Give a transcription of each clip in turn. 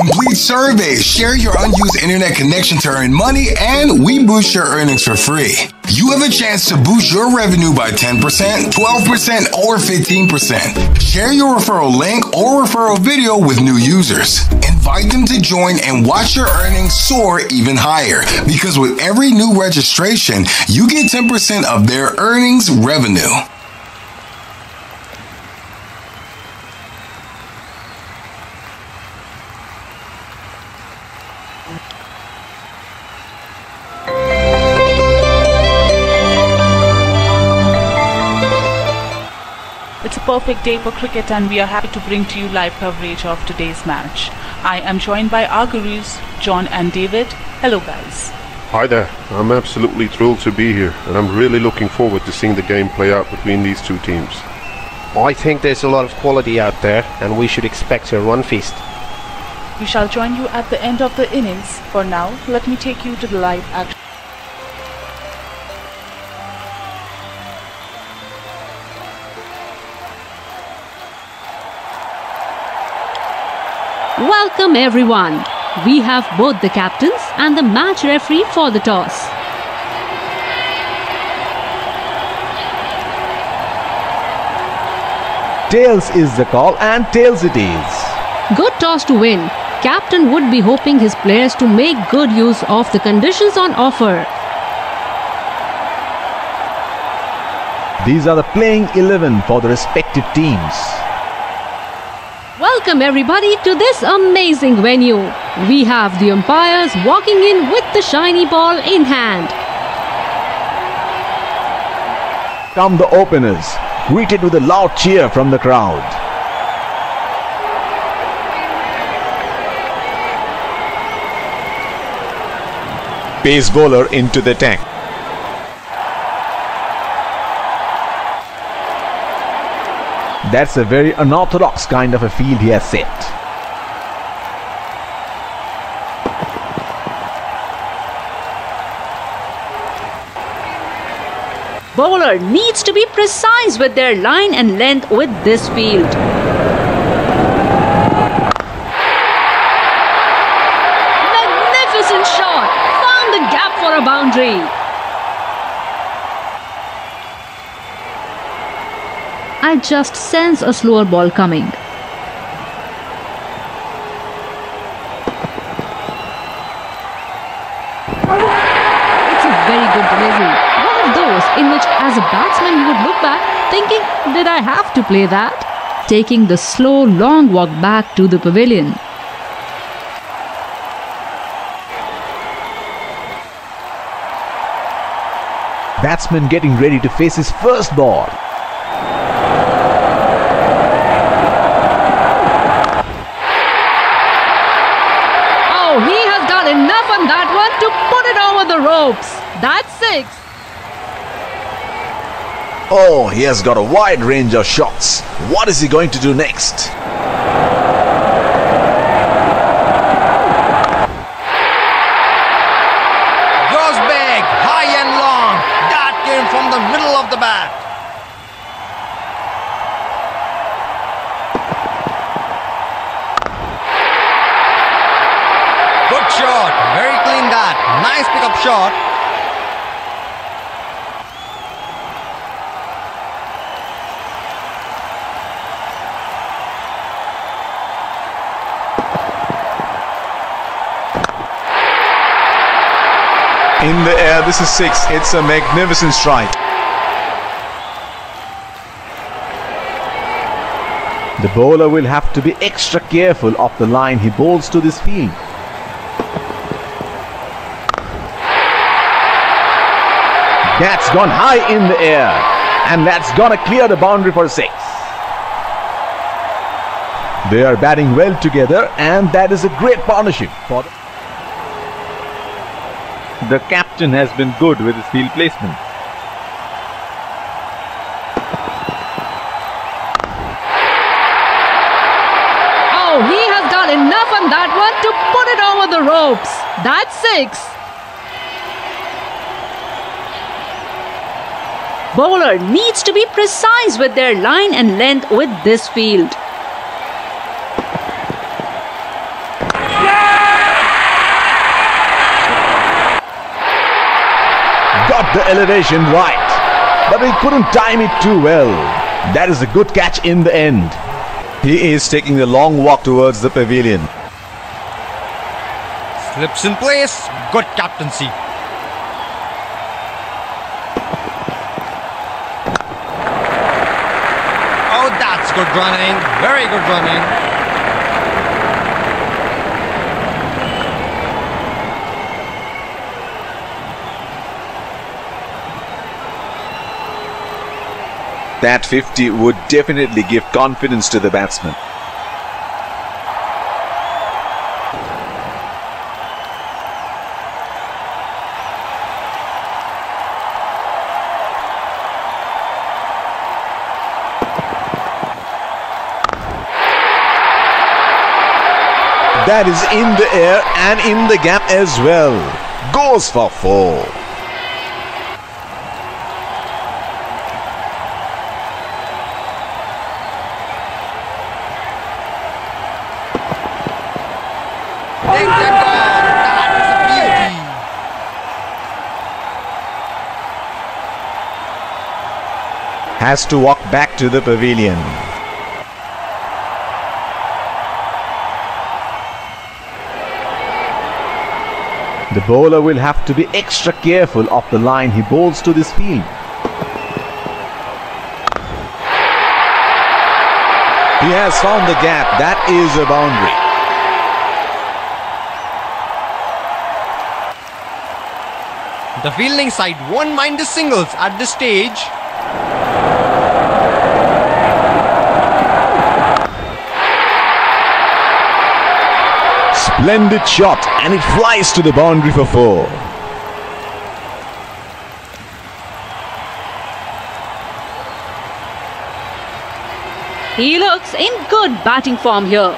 Complete surveys, share your unused internet connection to earn money, and we boost your earnings for free. You have a chance to boost your revenue by 10%, 12%, or 15%. Share your referral link or referral video with new users. Invite them to join and watch your earnings soar even higher. Because with every new registration, you get 10% of their earnings revenue. Perfect day for cricket and we are happy to bring to you live coverage of today's match. I am joined by our gurus, John and David. Hello guys. Hi there. I'm absolutely thrilled to be here, and I'm really looking forward to seeing the game play out between these two teams. I think there's a lot of quality out there, and we should expect a run feast. We shall join you at the end of the innings. For now, let me take you to the live action. Welcome everyone. We have both the captains and the match referee for the toss. Tails is the call, and tails it is. Good toss to win. Captain would be hoping his players to make good use of the conditions on offer. These are the playing 11 for the respective teams. Welcome everybody to this amazing venue. We have the umpires walking in with the shiny ball in hand. Come the openers, greeted with a loud cheer from the crowd. Pace bowler into the tank. That's a very unorthodox kind of a field he has set. Bowler needs to be precise with their line and length with this field. Magnificent shot! Found the gap for a boundary. I just sense a slower ball coming. It's a very good delivery. One of those in which, as a batsman, you would look back thinking, Did I have to play that? Taking the slow, long walk back to the pavilion. Batsman getting ready to face his first ball. Oh, he has got enough on that one to put it over the ropes. That's six. Oh, he has got a wide range of shots. What is he going to do next? Goes big, high and long. That came from the middle of the bat. Good shot. Very clean that. Nice pickup shot. In the air, this is six. It's a magnificent strike. The bowler will have to be extra careful of the line he bowls to this field. That's gone high in the air. And that's gonna clear the boundary for six. They are batting well together and that is a great partnership for. The captain has been good with his field placement. Oh, he has got enough on that one to put it over the ropes. That's six. Bowler needs to be precise with their line and length with this field. The elevation right, but he couldn't time it too well. That is a good catch in the end. He is taking the long walk towards the pavilion. Slips in place. Good captaincy. Oh, that's good running. Very good running. That 50 would definitely give confidence to the batsman. That is in the air and in the gap as well. Goes for four. Take that ball. That is a beauty. Has to walk back to the pavilion. The bowler will have to be extra careful of the line he bowls to this field. He has found the gap. That is a boundary. The fielding side won't mind the singles at this stage. Splendid shot and it flies to the boundary for four. He looks in good batting form here.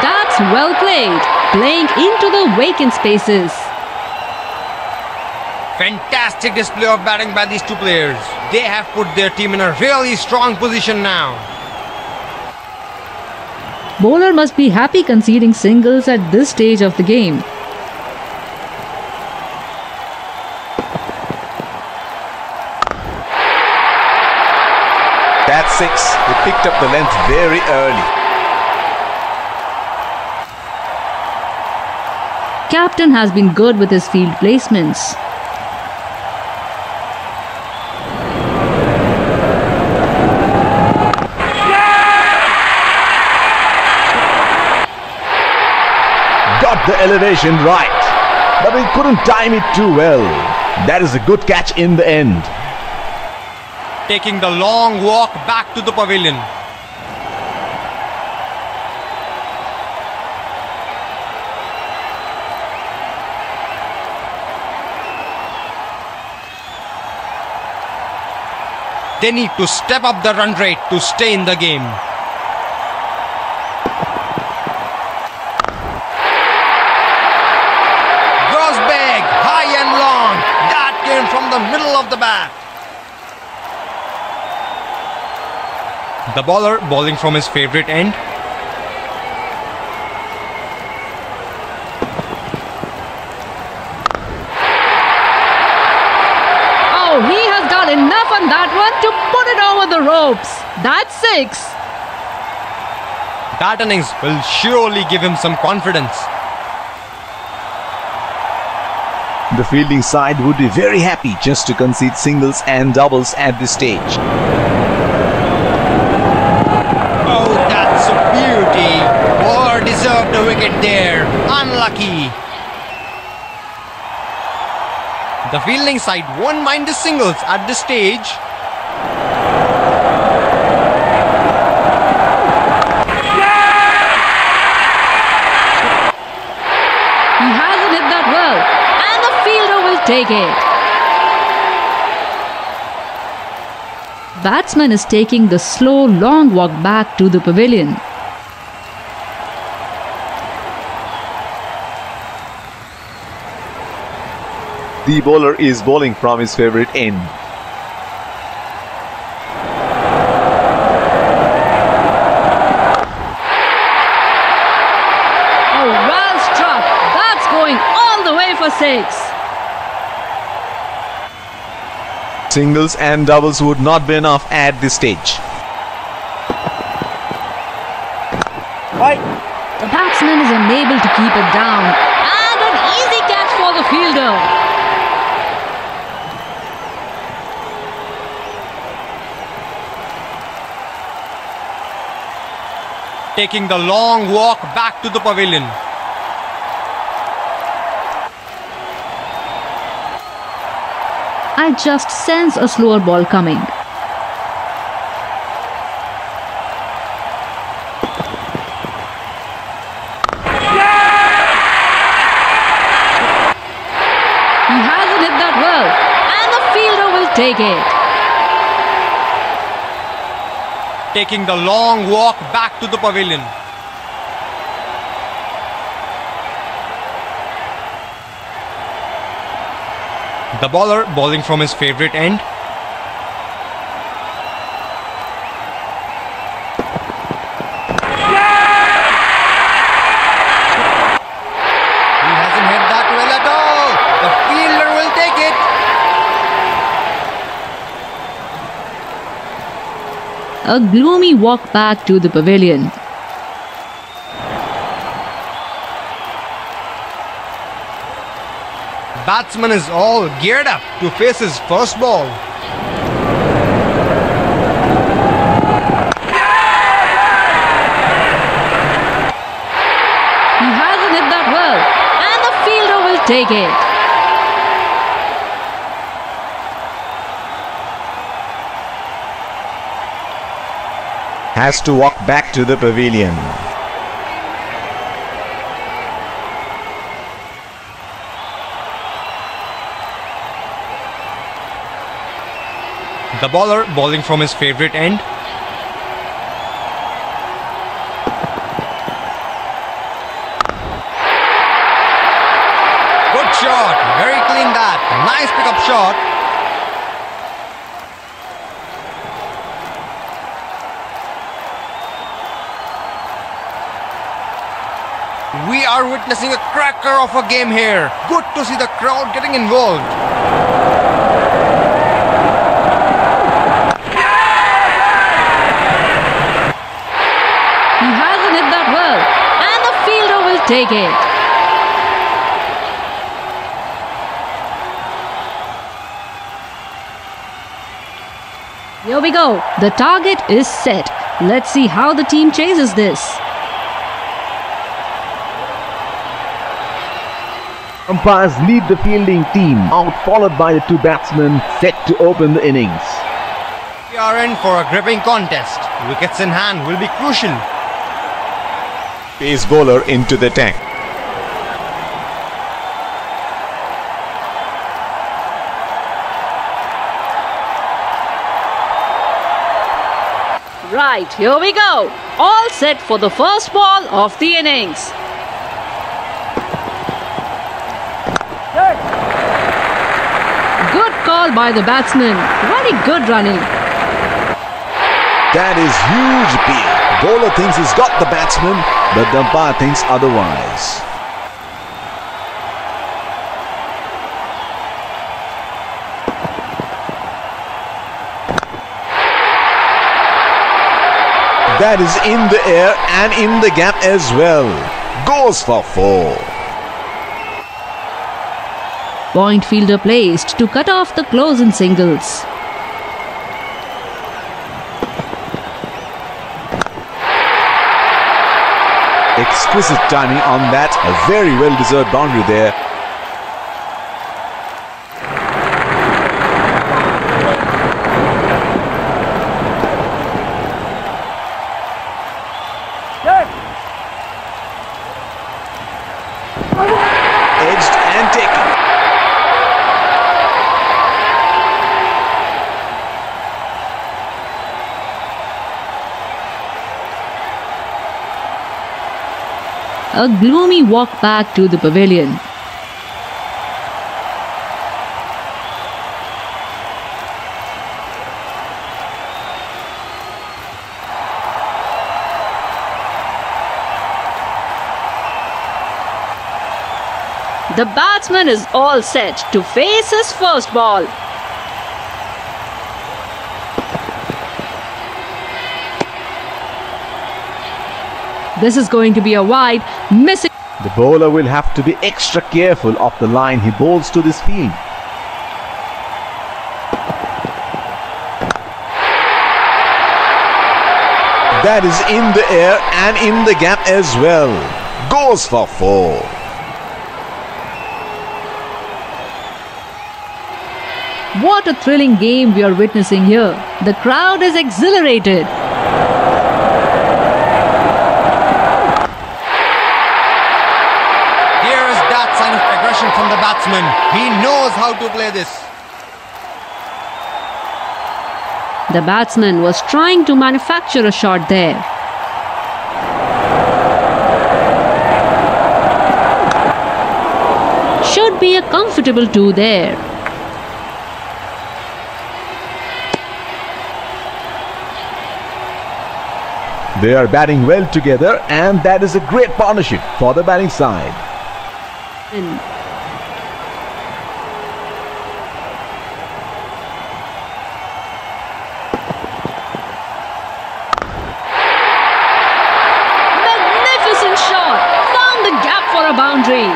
That's well played, playing into the vacant spaces. Fantastic display of batting by these two players. They have put their team in a really strong position now. Bowler must be happy conceding singles at this stage of the game. That's six. He picked up the length very early. Captain has been good with his field placements. Got the elevation right, but he couldn't time it too well. That is a good catch in the end. Taking the long walk back to the pavilion. They need to step up the run rate to stay in the game. Goes big, high and long. That came from the middle of the bat. The bowler bowling from his favorite end. Oh, he has got enough on that one to put it over ropes. That's six. That innings will surely give him some confidence. The fielding side would be very happy just to concede singles and doubles at this stage. Oh, that's a beauty. Bowler deserved a wicket there. Unlucky. The fielding side won't mind the singles at this stage. Take it. Batsman is taking the slow, long walk back to the pavilion. The bowler is bowling from his favorite end. Oh, well struck. That's going all the way for six. Singles and doubles would not be enough at this stage. The batsman is unable to keep it down. Ah, and an easy catch for the fielder. Taking the long walk back to the pavilion. I just sense a slower ball coming. He hasn't hit that well, and the fielder will take it. Taking the long walk back to the pavilion. The bowler bowling from his favourite end. He hasn't hit that well at all. The fielder will take it. A gloomy walk back to the pavilion. Batsman is all geared up to face his first ball. He hasn't hit that well, and the fielder will take it. Has to walk back to the pavilion. The bowler bowling from his favourite end. Good shot. Very clean that. Nice pickup shot. We are witnessing a cracker of a game here. Good to see the crowd getting involved. He hasn't hit that well, and the fielder will take it. Here we go. The target is set. Let's see how the team chases this. Umpires lead the fielding team out, followed by the two batsmen set to open the innings. We are in for a gripping contest. Wickets in hand will be crucial. Pace bowler into the tank. Right, here we go. All set for the first ball of the innings. Good call by the batsman. Very good running. That is huge appeal. Bowler thinks he's got the batsman, but the umpire thinks otherwise. That is in the air and in the gap as well. Goes for four. Point fielder placed to cut off the close in singles. Exquisite timing on that. A very well deserved boundary there. Edged and taken. A gloomy walk back to the pavilion. The batsman is all set to face his first ball. This is going to be a wide, missing. The bowler will have to be extra careful of the line he bowls to this field. That is in the air and in the gap as well. Goes for four. What a thrilling game we are witnessing here. The crowd is exhilarated. Here is that sign of aggression from the batsman. He knows how to play this. The batsman was trying to manufacture a shot there. Should be a comfortable two there. They are batting well together and that is a great partnership for the batting side. And Magnificent shot! Found the gap for a boundary.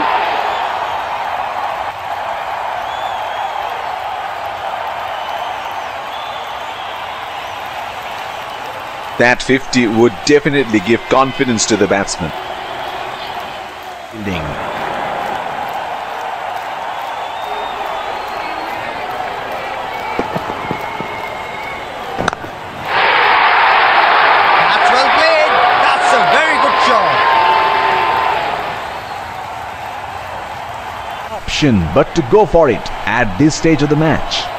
That 50 would definitely give confidence to the batsman. Fielding. That's well played. That's a very good shot. Option but to go for it at this stage of the match.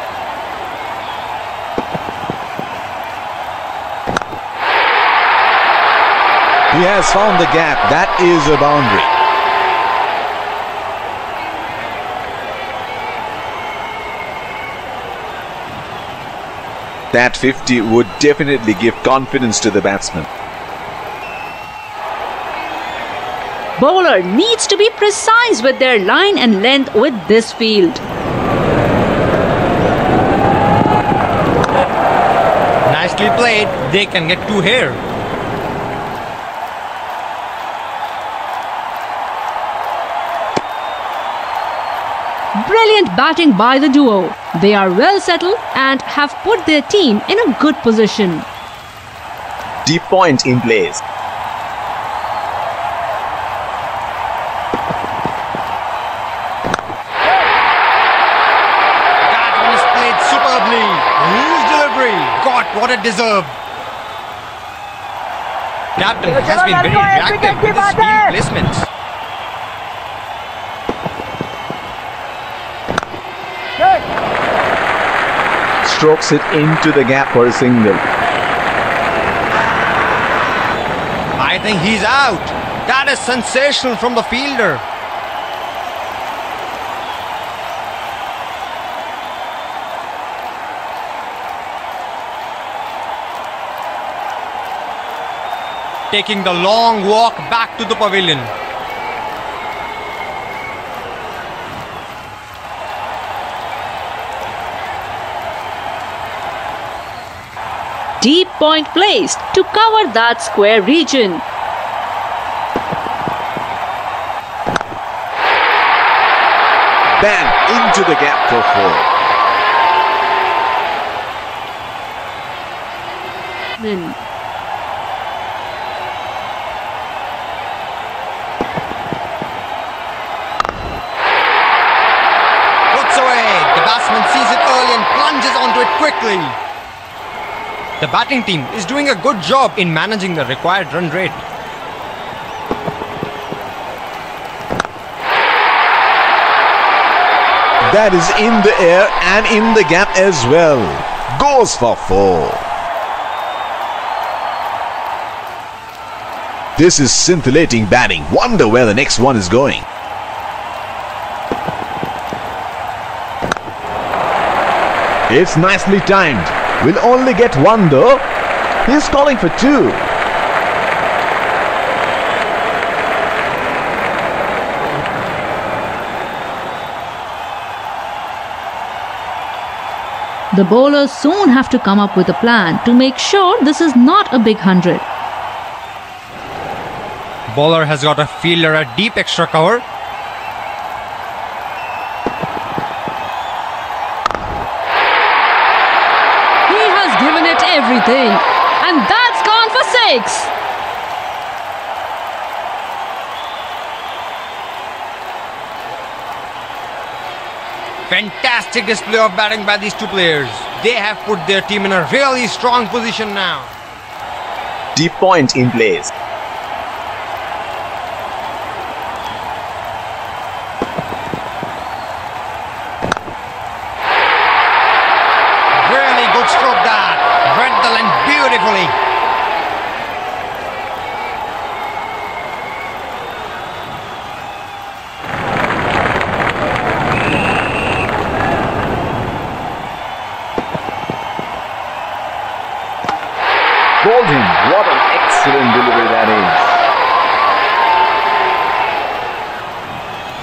He has found the gap. That is a boundary. That 50 would definitely give confidence to the batsman. Bowler needs to be precise with their line and length with this field. Nicely played. They can get two here. Brilliant batting by the duo. They are well settled and have put their team in a good position. Deep point in place. That one is played superbly. Huge delivery. Got what it deserved. Captain has been very reactive with his field placements. Strokes it into the gap for a single. I think he's out. That is sensational from the fielder. Taking the long walk back to the pavilion. Deep point placed to cover that square region. Bang into the gap for four. Min. Puts away. The batsman sees it early and plunges onto it quickly. The batting team is doing a good job in managing the required run rate. That is in the air and in the gap as well. Goes for four. This is scintillating batting. Wonder where the next one is going. It's nicely timed will only get one though. He's calling for two. The bowlers soon have to come up with a plan to make sure this is not a big hundred. Bowler has got a fielder at deep extra cover everything, and that's gone for six. Fantastic display of batting by these two players. They have put their team in a really strong position now. Deep point in place. Really good stroke that. Read the length beautifully. Called him. What an excellent delivery that is.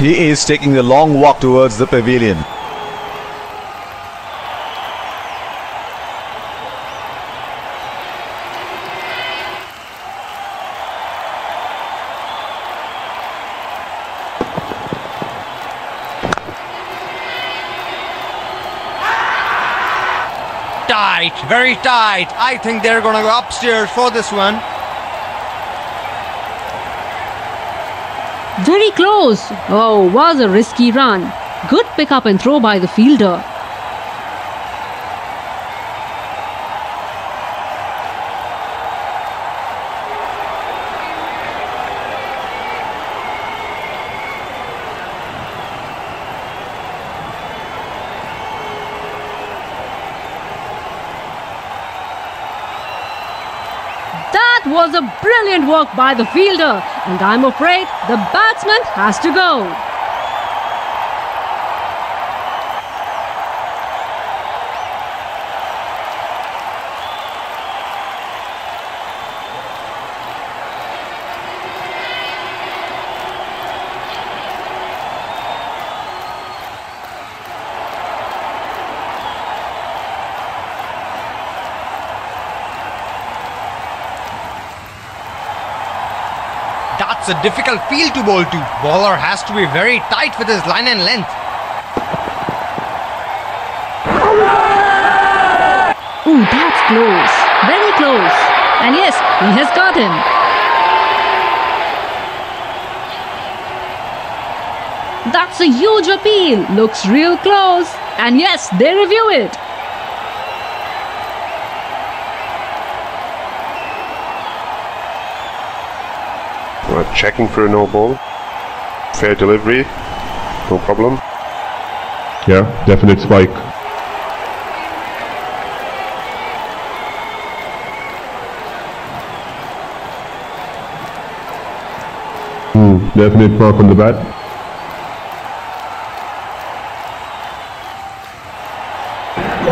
He is taking the long walk towards the pavilion. Tight, very tight. I think they're going to go upstairs for this one. Very close. Oh, was a risky run. Good pick up and throw by the fielder. That was a brilliant work by the fielder, and I'm afraid the batsman has to go. That's a difficult field to bowl to. Bowler has to be very tight with his line and length. Ooh, that's close. Very close. And yes, he has got him. That's a huge appeal. Looks real close. And yes, they review it. Checking for a no ball. Fair delivery. No problem. Yeah, definite spike. Hmm, definite mark on the bat.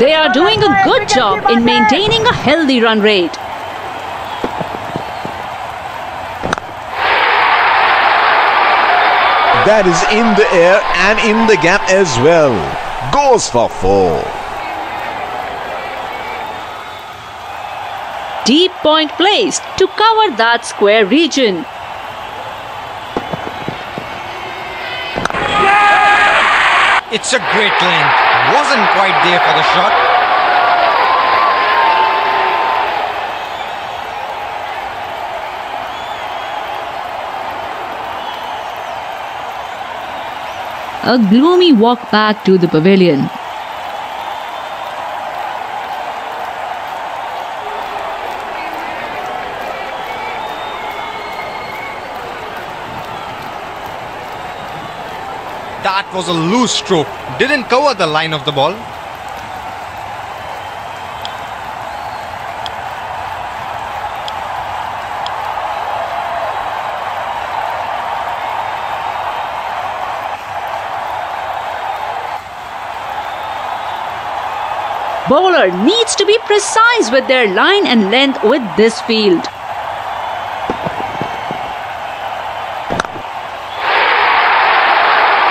They are doing a good job in maintaining a healthy run rate. That is in the air and in the gap as well. Goes for four. Deep point placed to cover that square region. It's a great length. Wasn't quite there for the shot. A gloomy walk back to the pavilion. That was a loose stroke. Didn't cover the line of the ball. Bowler needs to be precise with their line and length with this field.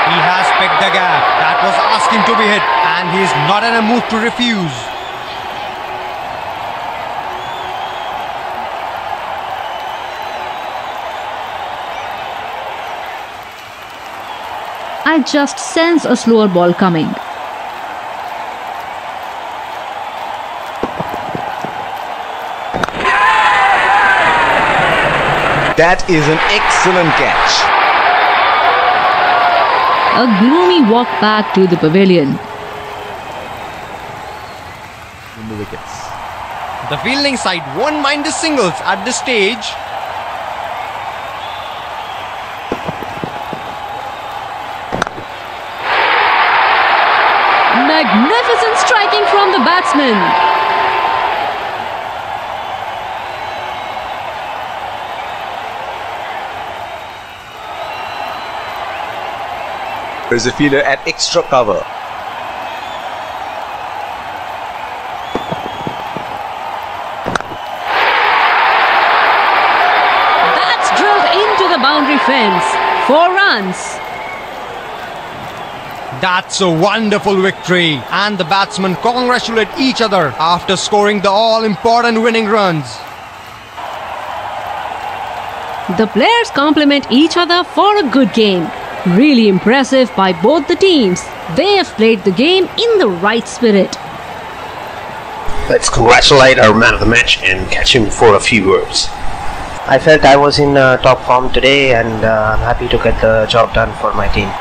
He has picked the gap. That was asking to be hit, and he is not in a mood to refuse. I just sense a slower ball coming. That is an excellent catch. A gloomy walk back to the pavilion. In the wickets. The fielding side won't mind the singles at this stage. Magnificent striking from the batsman. There is a fielder at extra cover. That's drilled into the boundary fence. Four runs. That's a wonderful victory, and the batsmen congratulate each other after scoring the all important winning runs. The players compliment each other for a good game. Really impressive by both the teams. They have played the game in the right spirit. Let's congratulate our man of the match and catch him for a few words. I felt I was in uh, top form today and uh, I'm happy to get the job done for my team.